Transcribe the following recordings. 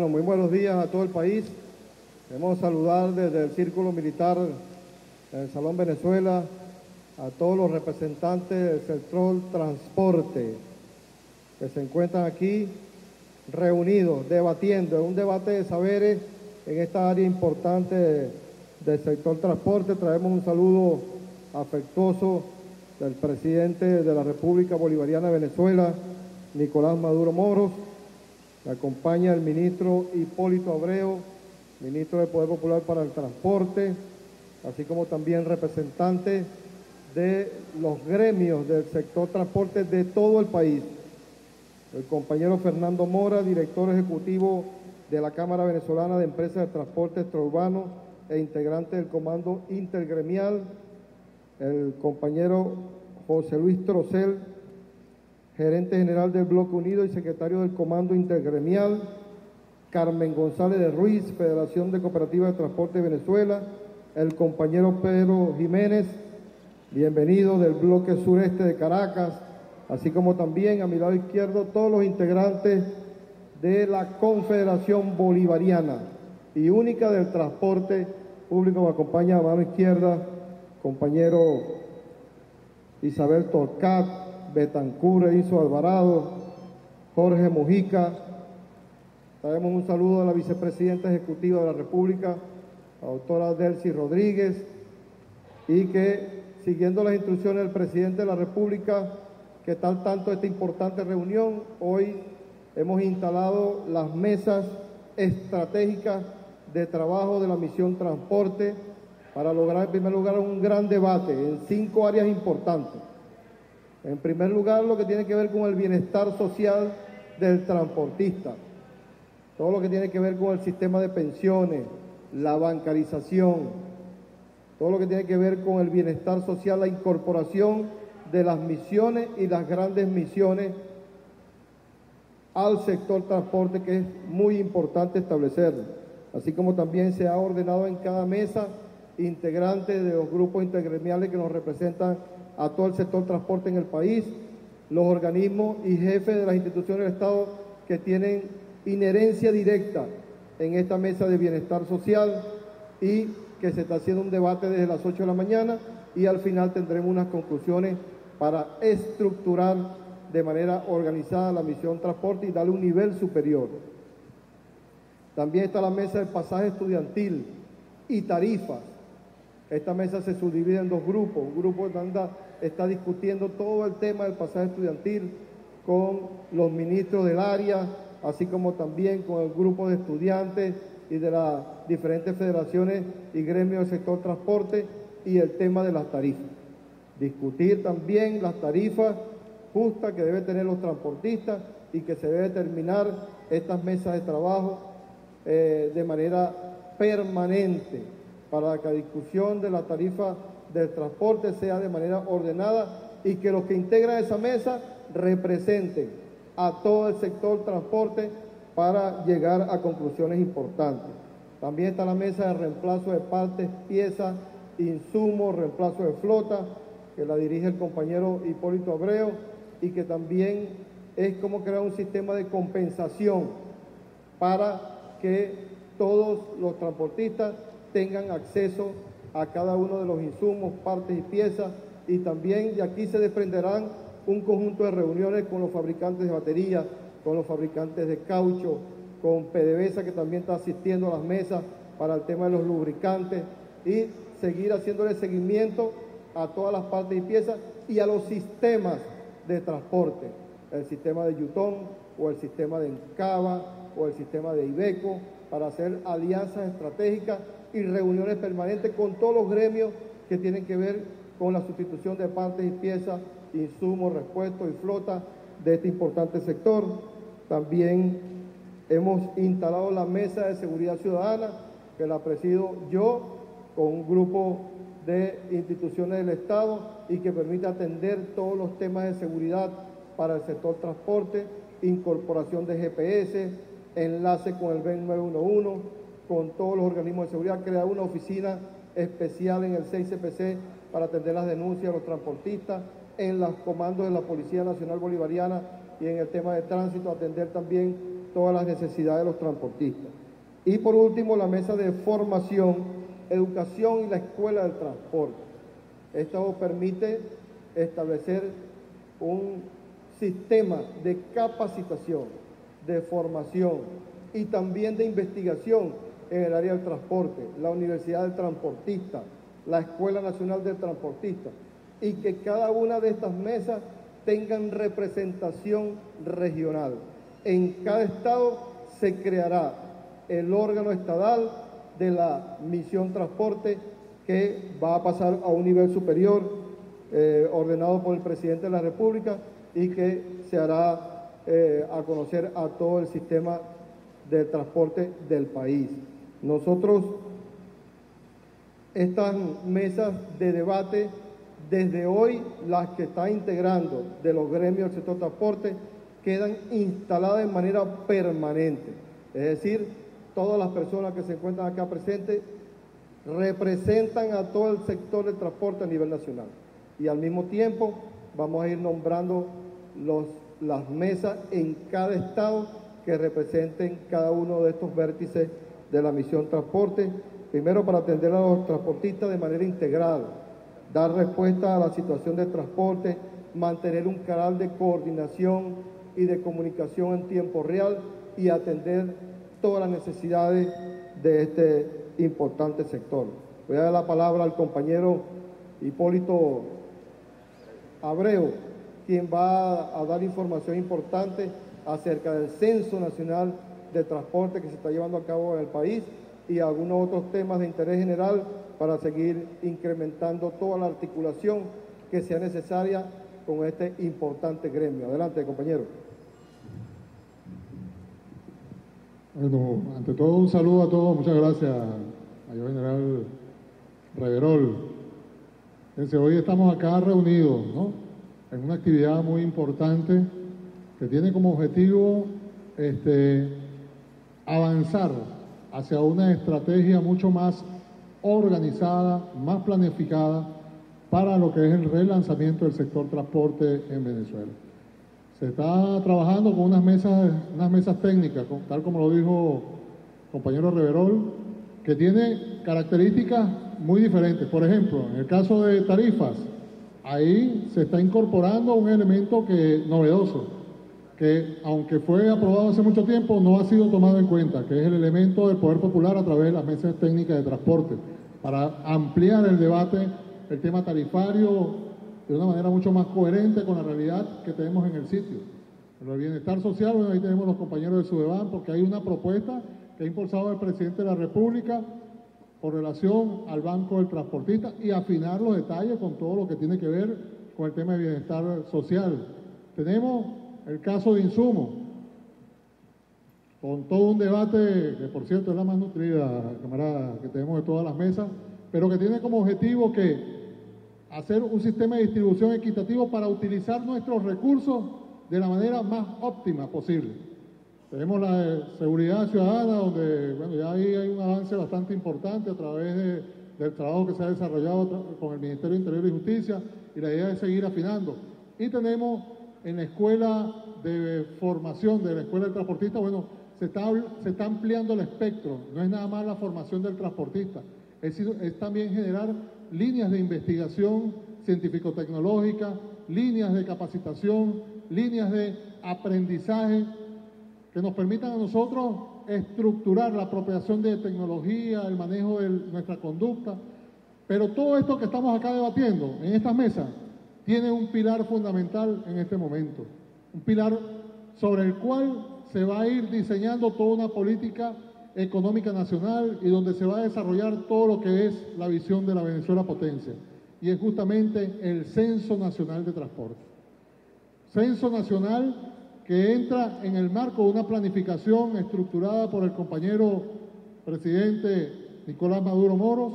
Bueno, muy buenos días a todo el país. Queremos saludar desde el Círculo Militar del Salón Venezuela a todos los representantes del sector transporte que se encuentran aquí reunidos, debatiendo, en un debate de saberes en esta área importante del sector transporte. Traemos un saludo afectuoso del presidente de la República Bolivariana de Venezuela, Nicolás Maduro Moros me acompaña el ministro Hipólito Abreu, ministro del Poder Popular para el Transporte, así como también representantes de los gremios del sector transporte de todo el país. El compañero Fernando Mora, director ejecutivo de la Cámara Venezolana de Empresas de Transporte Extraurbano e integrante del Comando Intergremial, el compañero José Luis Trocel, gerente general del Bloque Unido y secretario del Comando Intergremial, Carmen González de Ruiz, Federación de Cooperativas de Transporte de Venezuela, el compañero Pedro Jiménez, bienvenido del Bloque Sureste de Caracas, así como también a mi lado izquierdo todos los integrantes de la Confederación Bolivariana y única del transporte público. Me acompaña a mano izquierda, compañero Isabel Torcat, Betancur Iso Alvarado, Jorge Mujica. Traemos un saludo a la vicepresidenta ejecutiva de la República, la doctora Delcy Rodríguez, y que siguiendo las instrucciones del presidente de la República, que tal tanto esta importante reunión, hoy hemos instalado las mesas estratégicas de trabajo de la misión transporte para lograr en primer lugar un gran debate en cinco áreas importantes. En primer lugar, lo que tiene que ver con el bienestar social del transportista, todo lo que tiene que ver con el sistema de pensiones, la bancarización, todo lo que tiene que ver con el bienestar social, la incorporación de las misiones y las grandes misiones al sector transporte, que es muy importante establecerlo. Así como también se ha ordenado en cada mesa integrantes de los grupos intergremiales que nos representan a todo el sector transporte en el país, los organismos y jefes de las instituciones del Estado que tienen inherencia directa en esta mesa de bienestar social y que se está haciendo un debate desde las 8 de la mañana y al final tendremos unas conclusiones para estructurar de manera organizada la misión transporte y darle un nivel superior. También está la mesa del pasaje estudiantil y tarifas. Esta mesa se subdivide en dos grupos. Un grupo anda está discutiendo todo el tema del pasaje estudiantil con los ministros del área, así como también con el grupo de estudiantes y de las diferentes federaciones y gremios del sector transporte y el tema de las tarifas. Discutir también las tarifas justas que deben tener los transportistas y que se debe terminar estas mesas de trabajo eh, de manera permanente para que la discusión de la tarifa del transporte sea de manera ordenada y que los que integran esa mesa representen a todo el sector transporte para llegar a conclusiones importantes. También está la mesa de reemplazo de partes, piezas, insumos, reemplazo de flota, que la dirige el compañero Hipólito Abreu y que también es como crear un sistema de compensación para que todos los transportistas tengan acceso a cada uno de los insumos, partes y piezas y también de aquí se desprenderán un conjunto de reuniones con los fabricantes de baterías, con los fabricantes de caucho, con PDVSA que también está asistiendo a las mesas para el tema de los lubricantes y seguir haciéndole seguimiento a todas las partes y piezas y a los sistemas de transporte, el sistema de Yutón o el sistema de Encaba o el sistema de Ibeco, para hacer alianzas estratégicas y reuniones permanentes con todos los gremios que tienen que ver con la sustitución de partes y piezas, insumos, repuestos y flota de este importante sector. También hemos instalado la mesa de seguridad ciudadana, que la presido yo con un grupo de instituciones del Estado y que permite atender todos los temas de seguridad para el sector transporte, incorporación de GPS, enlace con el BEN 911, con todos los organismos de seguridad, crear una oficina especial en el 6CPC para atender las denuncias de los transportistas, en los comandos de la Policía Nacional Bolivariana y en el tema de tránsito, atender también todas las necesidades de los transportistas. Y por último, la mesa de formación, educación y la escuela del transporte. Esto permite establecer un sistema de capacitación, de formación y también de investigación en el área del transporte, la Universidad del Transportista, la Escuela Nacional del Transportista, y que cada una de estas mesas tengan representación regional. En cada estado se creará el órgano estadal de la misión transporte que va a pasar a un nivel superior eh, ordenado por el presidente de la República y que se hará eh, a conocer a todo el sistema de transporte del país. Nosotros, estas mesas de debate, desde hoy las que está integrando de los gremios del sector transporte, quedan instaladas de manera permanente. Es decir, todas las personas que se encuentran acá presentes representan a todo el sector del transporte a nivel nacional. Y al mismo tiempo vamos a ir nombrando las mesas en cada estado que representen cada uno de estos vértices de la misión transporte, primero para atender a los transportistas de manera integral, dar respuesta a la situación de transporte, mantener un canal de coordinación y de comunicación en tiempo real y atender todas las necesidades de este importante sector. Voy a dar la palabra al compañero Hipólito Abreu, quien va a dar información importante acerca del Censo Nacional de Transporte que se está llevando a cabo en el país y algunos otros temas de interés general para seguir incrementando toda la articulación que sea necesaria con este importante gremio. Adelante, compañero. Bueno, ante todo un saludo a todos, muchas gracias, Mayor General Reverol. hoy estamos acá reunidos, ¿no? En una actividad muy importante que tiene como objetivo este, avanzar hacia una estrategia mucho más organizada, más planificada para lo que es el relanzamiento del sector transporte en Venezuela. Se está trabajando con unas mesas, unas mesas técnicas, tal como lo dijo el compañero Reverol, que tiene características muy diferentes. Por ejemplo, en el caso de tarifas, ahí se está incorporando un elemento que novedoso, que aunque fue aprobado hace mucho tiempo, no ha sido tomado en cuenta, que es el elemento del poder popular a través de las mesas técnicas de transporte, para ampliar el debate, el tema tarifario, de una manera mucho más coherente con la realidad que tenemos en el sitio. En el bienestar social, bueno, ahí tenemos los compañeros de Sudeban, porque hay una propuesta que ha impulsado el presidente de la República con relación al Banco del Transportista y afinar los detalles con todo lo que tiene que ver con el tema de bienestar social. Tenemos el caso de insumos, con todo un debate, que por cierto es la más nutrida, camarada, que tenemos de todas las mesas, pero que tiene como objetivo que hacer un sistema de distribución equitativo para utilizar nuestros recursos de la manera más óptima posible. Tenemos la seguridad ciudadana, donde bueno, ya ahí hay un avance bastante importante a través del trabajo que se ha desarrollado con el Ministerio de Interior y Justicia y la idea es seguir afinando. Y tenemos en la escuela de formación de la escuela del transportista, bueno, se está, se está ampliando el espectro, no es nada más la formación del transportista, es, es también generar líneas de investigación científico-tecnológica, líneas de capacitación, líneas de aprendizaje que nos permitan a nosotros estructurar la apropiación de tecnología, el manejo de nuestra conducta. Pero todo esto que estamos acá debatiendo en estas mesas tiene un pilar fundamental en este momento, un pilar sobre el cual se va a ir diseñando toda una política económica nacional y donde se va a desarrollar todo lo que es la visión de la Venezuela potencia. Y es justamente el Censo Nacional de Transporte. Censo Nacional que entra en el marco de una planificación estructurada por el compañero presidente Nicolás Maduro Moros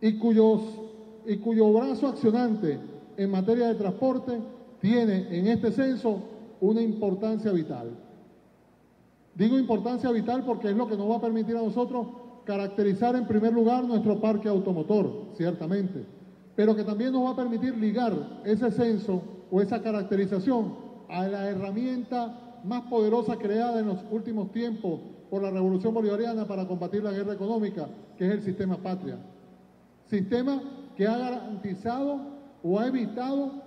y, cuyos, y cuyo brazo accionante en materia de transporte tiene en este censo una importancia vital. Digo importancia vital porque es lo que nos va a permitir a nosotros caracterizar en primer lugar nuestro parque automotor, ciertamente, pero que también nos va a permitir ligar ese censo o esa caracterización a la herramienta más poderosa creada en los últimos tiempos por la revolución bolivariana para combatir la guerra económica, que es el sistema patria. Sistema que ha garantizado o ha evitado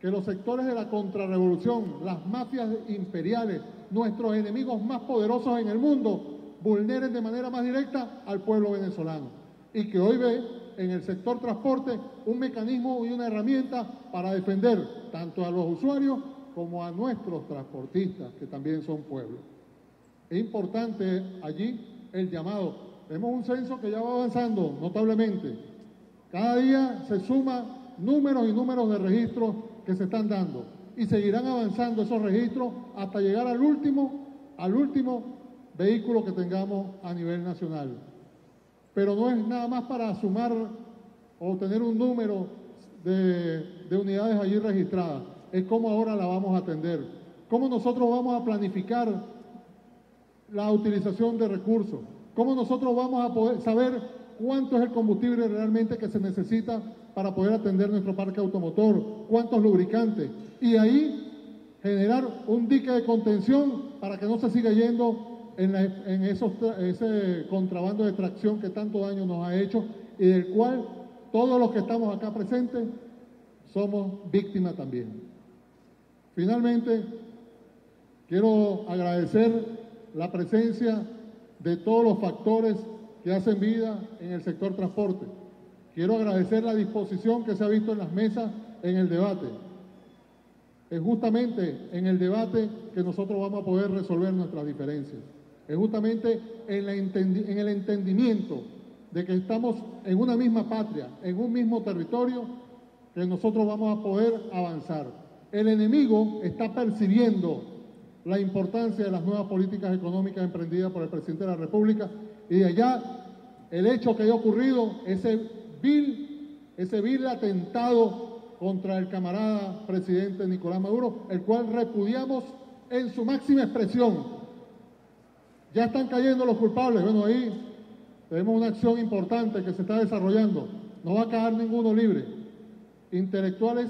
que los sectores de la contrarrevolución, las mafias imperiales, nuestros enemigos más poderosos en el mundo, vulneren de manera más directa al pueblo venezolano. Y que hoy ve en el sector transporte un mecanismo y una herramienta para defender tanto a los usuarios como a nuestros transportistas, que también son pueblos. Es importante allí el llamado. Tenemos un censo que ya va avanzando notablemente. Cada día se suma números y números de registros que se están dando. Y seguirán avanzando esos registros hasta llegar al último, al último vehículo que tengamos a nivel nacional. Pero no es nada más para sumar o tener un número de, de unidades allí registradas, es cómo ahora la vamos a atender, cómo nosotros vamos a planificar la utilización de recursos, cómo nosotros vamos a poder saber cuánto es el combustible realmente que se necesita para poder atender nuestro parque automotor, cuántos lubricantes, y ahí generar un dique de contención para que no se siga yendo en, esos, ese contrabando de tracción que tanto daño nos ha hecho y del cual todos los que estamos acá presentes somos víctimas también. Finalmente, quiero agradecer la presencia de todos los factores que hacen vida en el sector transporte. Quiero agradecer la disposición que se ha visto en las mesas en el debate. Es justamente en el debate que nosotros vamos a poder resolver nuestras diferencias. Es justamente en, en el entendimiento de que estamos en una misma patria, en un mismo territorio, que nosotros vamos a poder avanzar. El enemigo está percibiendo la importancia de las nuevas políticas económicas emprendidas por el presidente de la República y de allá el hecho que haya ocurrido, ese vil, ese vil atentado contra el camarada presidente Nicolás Maduro, el cual repudiamos en su máxima expresión. Ya están cayendo los culpables, bueno, ahí tenemos una acción importante que se está desarrollando, no va a caer ninguno libre, intelectuales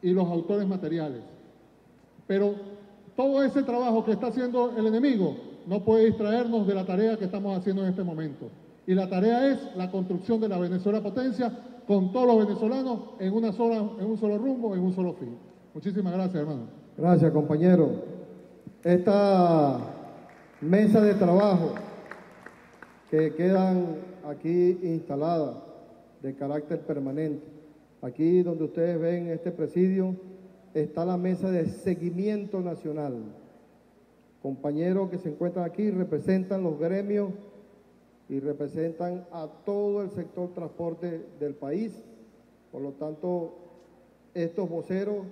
y los autores materiales. Pero todo ese trabajo que está haciendo el enemigo no puede distraernos de la tarea que estamos haciendo en este momento. Y la tarea es la construcción de la Venezuela potencia con todos los venezolanos en, una sola, en un solo rumbo, en un solo fin. Muchísimas gracias, hermano. Gracias, compañero. Esta mesa de trabajo que quedan aquí instaladas de carácter permanente. Aquí donde ustedes ven este presidio, está la mesa de seguimiento nacional. Compañeros que se encuentran aquí representan los gremios y representan a todo el sector transporte del país. Por lo tanto, estos voceros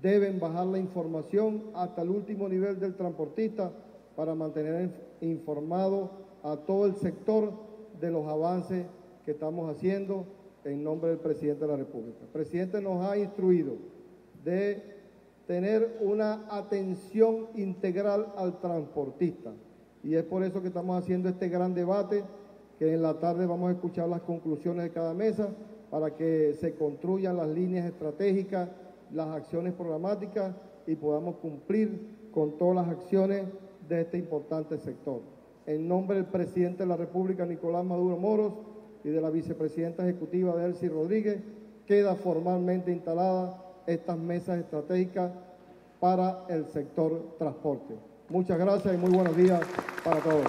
deben bajar la información hasta el último nivel del transportista para mantener informado a todo el sector de los avances que estamos haciendo en nombre del presidente de la República. El presidente nos ha instruido de tener una atención integral al transportista. Y es por eso que estamos haciendo este gran debate, que en la tarde vamos a escuchar las conclusiones de cada mesa para que se construyan las líneas estratégicas, las acciones programáticas y podamos cumplir con todas las acciones de este importante sector. En nombre del presidente de la República, Nicolás Maduro Moros, y de la vicepresidenta ejecutiva, Delcy Rodríguez, queda formalmente instalada estas mesas estratégicas para el sector transporte. Muchas gracias y muy buenos días para todos.